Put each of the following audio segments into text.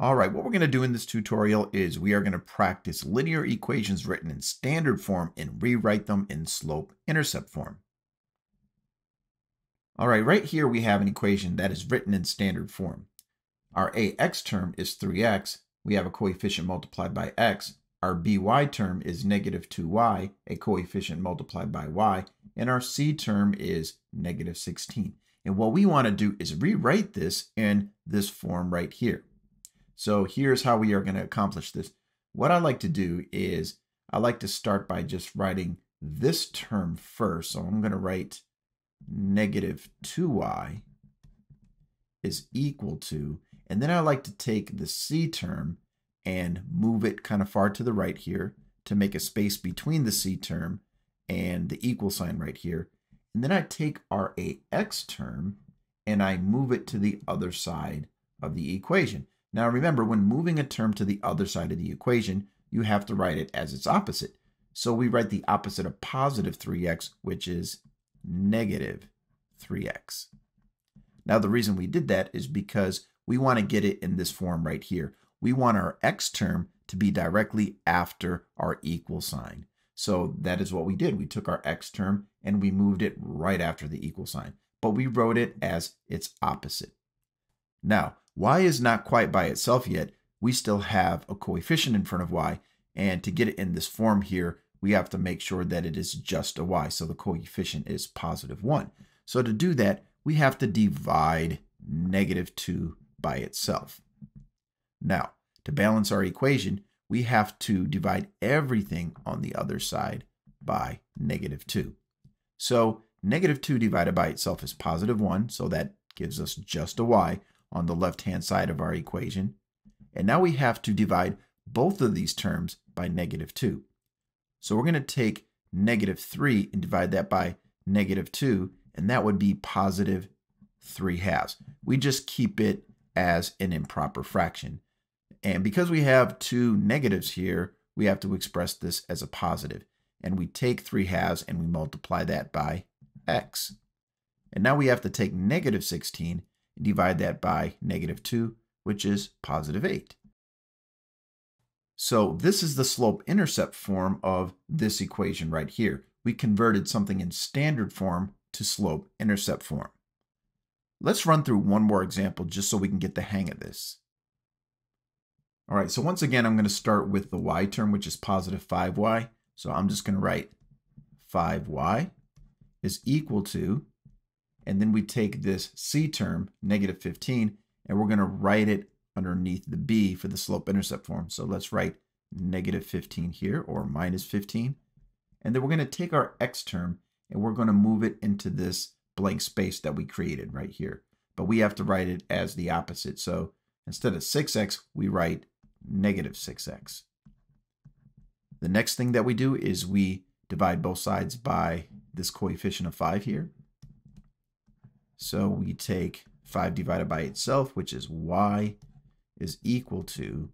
All right, what we're going to do in this tutorial is we are going to practice linear equations written in standard form and rewrite them in slope-intercept form. All right, right here we have an equation that is written in standard form. Our ax term is 3x. We have a coefficient multiplied by x. Our by term is negative 2y, a coefficient multiplied by y. And our c term is negative 16. And what we want to do is rewrite this in this form right here. So here's how we are going to accomplish this. What I like to do is I like to start by just writing this term first. So I'm going to write negative 2y is equal to, and then I like to take the c term and move it kind of far to the right here to make a space between the c term and the equal sign right here. And then I take our ax term and I move it to the other side of the equation. Now remember, when moving a term to the other side of the equation, you have to write it as its opposite. So we write the opposite of positive 3x, which is negative 3x. Now the reason we did that is because we want to get it in this form right here. We want our x term to be directly after our equal sign. So that is what we did. We took our x term and we moved it right after the equal sign, but we wrote it as its opposite. Now, y is not quite by itself yet. We still have a coefficient in front of y, and to get it in this form here, we have to make sure that it is just a y, so the coefficient is positive 1. So to do that, we have to divide negative 2 by itself. Now, to balance our equation, we have to divide everything on the other side by negative 2. So negative 2 divided by itself is positive 1, so that gives us just a y on the left-hand side of our equation. And now we have to divide both of these terms by negative 2. So we're going to take negative 3 and divide that by negative 2, and that would be positive 3 halves. We just keep it as an improper fraction. And because we have two negatives here, we have to express this as a positive. And we take 3 halves and we multiply that by x. And now we have to take negative 16 divide that by negative 2, which is positive 8. So this is the slope-intercept form of this equation right here. We converted something in standard form to slope-intercept form. Let's run through one more example just so we can get the hang of this. All right, so once again, I'm going to start with the y term, which is positive 5y. So I'm just going to write 5y is equal to, and then we take this c term, negative 15, and we're going to write it underneath the b for the slope-intercept form. So let's write negative 15 here, or minus 15. And then we're going to take our x term, and we're going to move it into this blank space that we created right here. But we have to write it as the opposite. So instead of 6x, we write negative 6x. The next thing that we do is we divide both sides by this coefficient of 5 here. So we take 5 divided by itself, which is y, is equal to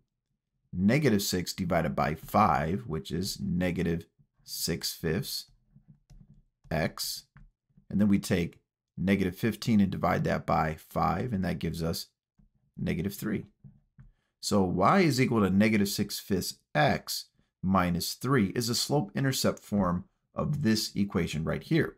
negative 6 divided by 5, which is negative 6 fifths, x. And then we take negative 15 and divide that by 5, and that gives us negative 3. So y is equal to negative 6 fifths x minus 3 is a slope-intercept form of this equation right here.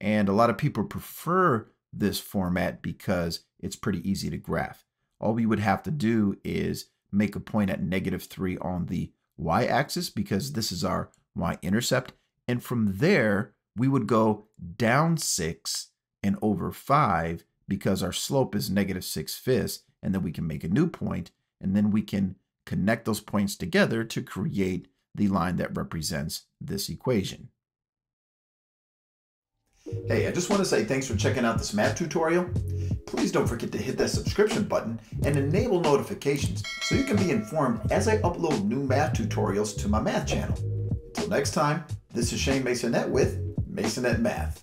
And a lot of people prefer this format because it's pretty easy to graph. All we would have to do is make a point at negative 3 on the y-axis because this is our y-intercept. And from there, we would go down 6 and over 5 because our slope is negative 6 fifths. And then we can make a new point and then we can connect those points together to create the line that represents this equation. Hey, I just want to say thanks for checking out this math tutorial. Please don't forget to hit that subscription button and enable notifications so you can be informed as I upload new math tutorials to my math channel. Until next time, this is Shane Maisonet with Maisonet Math.